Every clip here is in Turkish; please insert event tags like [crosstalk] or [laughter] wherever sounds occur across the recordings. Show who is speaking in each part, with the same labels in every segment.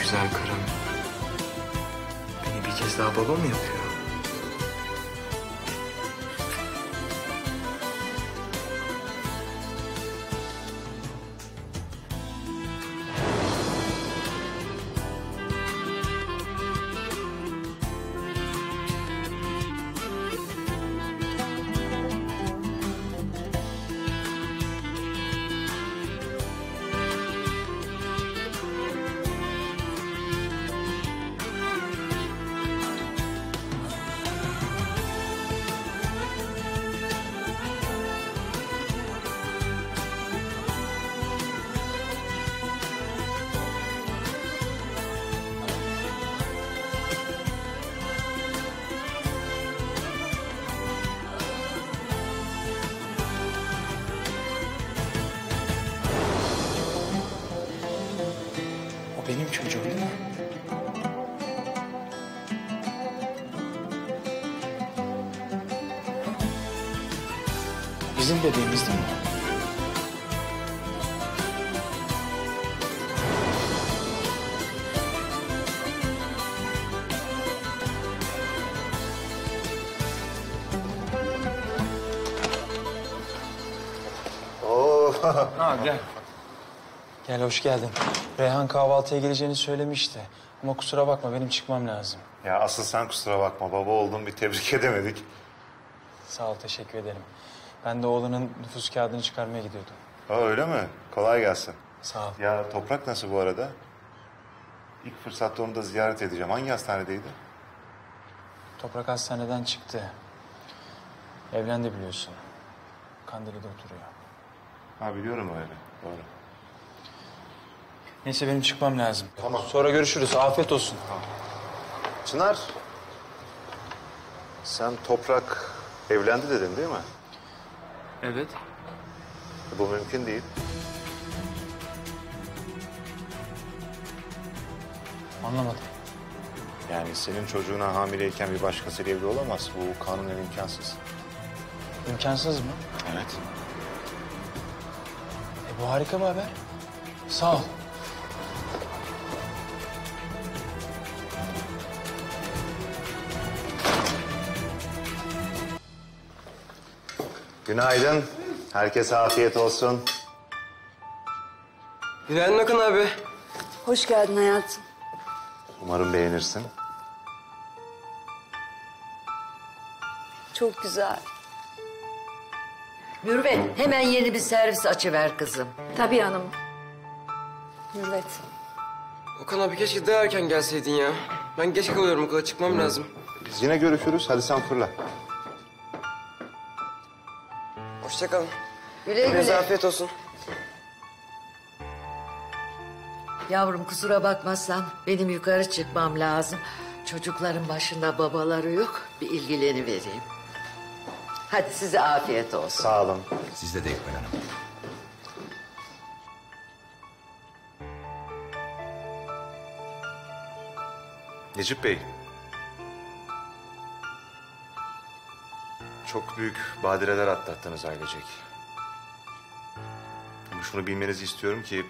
Speaker 1: Güzel karım. Beni bir kez daha baba mı yapıyor? Benim çocuğum değil mi? Bizim bebeğimiz değil mi? [laughs] Ha gel. Gel hoş geldin. Reyhan kahvaltıya geleceğini söylemişti. Ama kusura bakma benim çıkmam lazım.
Speaker 2: ya asıl sen kusura bakma baba oldum bir tebrik [laughs] edemedik.
Speaker 1: Sağ ol teşekkür ederim. Ben de oğlunun nüfus kağıdını çıkarmaya gidiyordum.
Speaker 2: Ha öyle mi? Kolay gelsin.
Speaker 1: Sağ ol.
Speaker 2: Ya toprak nasıl bu arada? İlk fırsatta onu da ziyaret edeceğim. Hangi hastanedeydi?
Speaker 1: Toprak hastaneden çıktı. Evlendi biliyorsun. Kandili'de oturuyor.
Speaker 2: Ha biliyorum öyle. Doğru.
Speaker 1: Neyse benim çıkmam lazım.
Speaker 2: Tamam.
Speaker 1: Sonra görüşürüz. Afiyet olsun.
Speaker 2: Çınar. Sen toprak evlendi dedin değil mi?
Speaker 1: Evet.
Speaker 2: Bu mümkün değil.
Speaker 1: Anlamadım.
Speaker 2: Yani senin çocuğuna hamileyken bir başkasıyla evli olamaz. Bu kanunen imkansız.
Speaker 1: İmkansız mı?
Speaker 2: Evet.
Speaker 1: E bu harika bir haber. Sağ ol.
Speaker 2: Günaydın. Herkese afiyet olsun.
Speaker 3: Günaydın Akın abi.
Speaker 4: Hoş geldin hayatım.
Speaker 2: Umarım beğenirsin.
Speaker 4: Çok güzel.
Speaker 5: Mürvet hemen yeni bir servis açıver kızım.
Speaker 4: Tabii hanım. Mürvet.
Speaker 3: Okan abi keşke daha erken gelseydin ya. Ben geç kalıyorum okula çıkmam lazım.
Speaker 2: Biz yine görüşürüz. Hadi sen fırla.
Speaker 3: Hoşça kalın.
Speaker 5: Güle
Speaker 3: Hepinize
Speaker 5: güle.
Speaker 3: afiyet olsun.
Speaker 5: Yavrum kusura bakmazsan benim yukarı çıkmam lazım. Çocukların başında babaları yok. Bir ilgileni vereyim. Hadi size afiyet olsun.
Speaker 2: Sağ olun.
Speaker 6: Sizde de İkbal Hanım.
Speaker 2: Necip Bey. Çok büyük badireler atlattınız ailecek. Ama şunu bilmenizi istiyorum ki...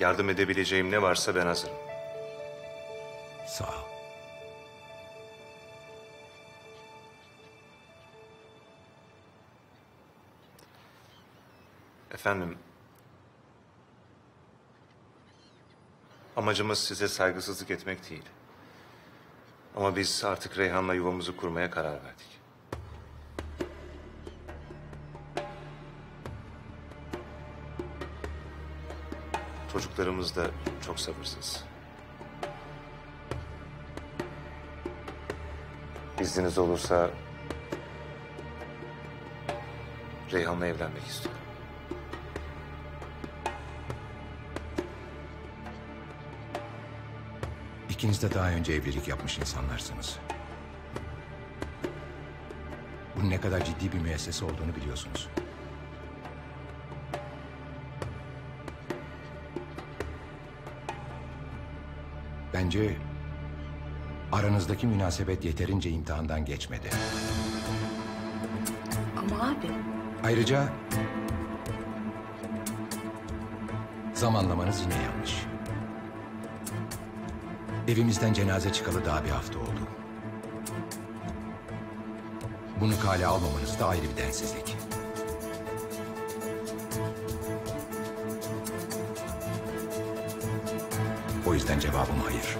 Speaker 2: ...yardım edebileceğim ne varsa ben hazırım.
Speaker 6: Sağ ol.
Speaker 2: Efendim... Amacımız size saygısızlık etmek değil. Ama biz artık Reyhan'la yuvamızı kurmaya karar verdik. Çocuklarımız da çok sabırsız. İzniniz olursa Reyhan'la evlenmek istiyorum.
Speaker 6: İkiniz de daha önce evlilik yapmış insanlarsınız. bunun ne kadar ciddi bir müessese olduğunu biliyorsunuz. Bence aranızdaki münasebet yeterince imtihandan geçmedi.
Speaker 4: Ama abi
Speaker 6: Ayrıca zamanlamanız yine yanlış. Evimizden cenaze çıkalı daha bir hafta oldu. Bunu kale almamanız da ayrı bir densizlik. O yüzden cevabım hayır.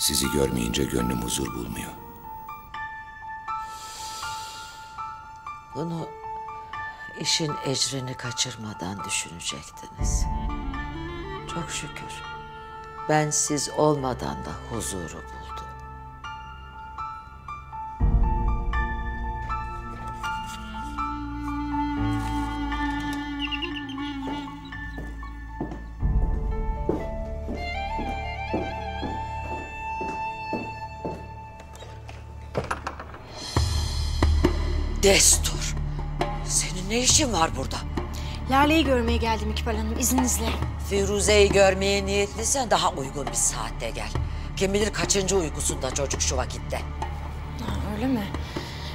Speaker 6: Sizi görmeyince gönlüm huzur bulmuyor.
Speaker 5: Bunu işin ecrini kaçırmadan düşünecektiniz. Çok şükür. Ben siz olmadan da huzuru buldum. Destur. Senin ne işin var burada?
Speaker 7: Lale'yi görmeye geldim İkbal Hanım izninizle.
Speaker 5: Firuze'yi görmeye niyetliysen daha uygun bir saatte gel. Kim bilir kaçıncı uykusunda çocuk şu vakitte.
Speaker 7: Ha, öyle mi?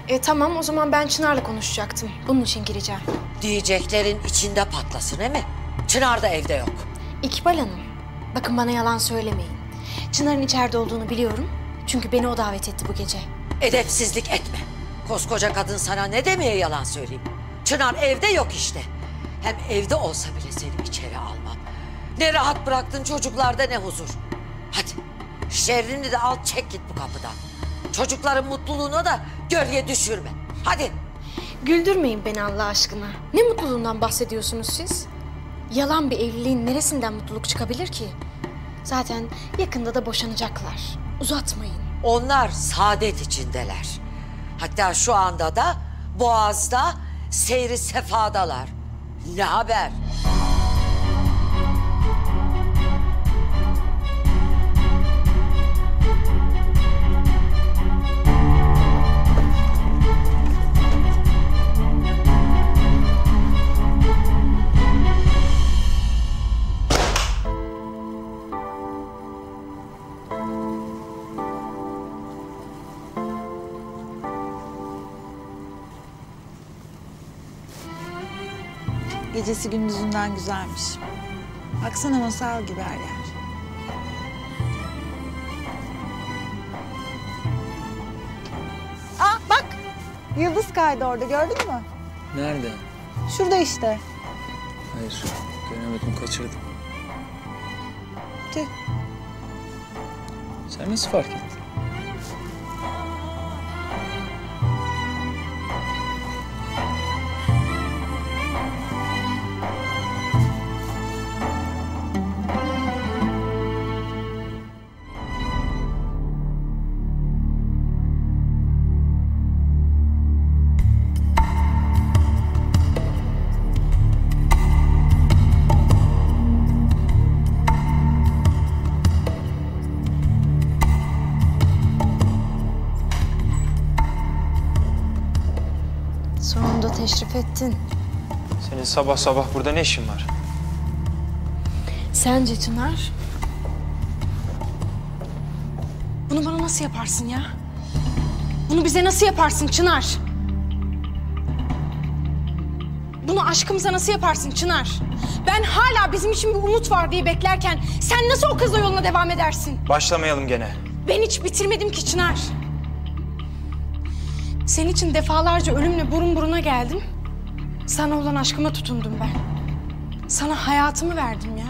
Speaker 7: E, tamam o zaman ben Çınar'la konuşacaktım. Bunun için gireceğim.
Speaker 5: Diyeceklerin içinde patlasın he mi? Çınar da evde yok.
Speaker 7: İkbal Hanım, bakın bana yalan söylemeyin. Çınar'ın içeride olduğunu biliyorum. Çünkü beni o davet etti bu gece.
Speaker 5: Edepsizlik etme. Koskoca kadın sana ne demeye yalan söyleyeyim. Çınar evde yok işte. Hem evde olsa bile seni içeri almam. Ne rahat bıraktın çocuklarda ne huzur. Hadi şerrini de al çek git bu kapıdan. Çocukların mutluluğuna da gölge düşürme. Hadi.
Speaker 7: Güldürmeyin beni Allah aşkına. Ne mutluluğundan bahsediyorsunuz siz? Yalan bir evliliğin neresinden mutluluk çıkabilir ki? Zaten yakında da boşanacaklar. Uzatmayın.
Speaker 5: Onlar saadet içindeler. Hatta şu anda da Boğaz'da seyri sefadalar. Ne haber?
Speaker 8: Gecesi gündüzünden güzelmiş. Baksana masal gibi her yer. Aa bak! Yıldız kaydı orada gördün mü?
Speaker 1: Nerede?
Speaker 8: Şurada işte.
Speaker 1: Hayır. Göremedim, kaçırdım.
Speaker 8: Tüh.
Speaker 1: Sen nasıl fark ettin?
Speaker 7: Sonunda teşrif ettin.
Speaker 1: Senin sabah sabah burada ne işin var?
Speaker 7: Sence Çınar? Bunu bana nasıl yaparsın ya? Bunu bize nasıl yaparsın Çınar? Bunu aşkımıza nasıl yaparsın Çınar? Ben hala bizim için bir umut var diye beklerken sen nasıl o kızla yoluna devam edersin?
Speaker 1: Başlamayalım gene.
Speaker 7: Ben hiç bitirmedim ki Çınar. Senin için defalarca ölümle burun buruna geldim. Sana olan aşkıma tutundum ben. Sana hayatımı verdim ya.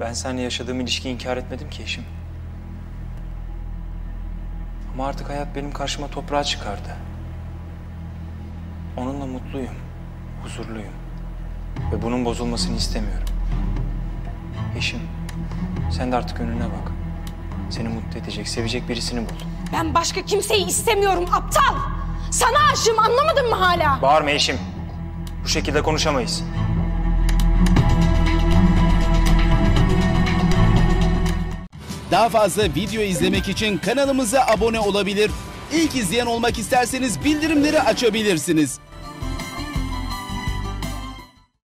Speaker 1: Ben seninle yaşadığım ilişkiyi inkar etmedim ki eşim. Ama artık hayat benim karşıma toprağa çıkardı. Onunla mutluyum, huzurluyum. Ve bunun bozulmasını istemiyorum. Eşim, sen de artık önüne bak. Seni mutlu edecek, sevecek birisini bul.
Speaker 7: Ben başka kimseyi istemiyorum aptal. Sana aşığım anlamadın mı hala?
Speaker 1: Bağırma eşim. Bu şekilde konuşamayız.
Speaker 9: Daha fazla video izlemek için kanalımıza abone olabilir. İlk izleyen olmak isterseniz bildirimleri açabilirsiniz.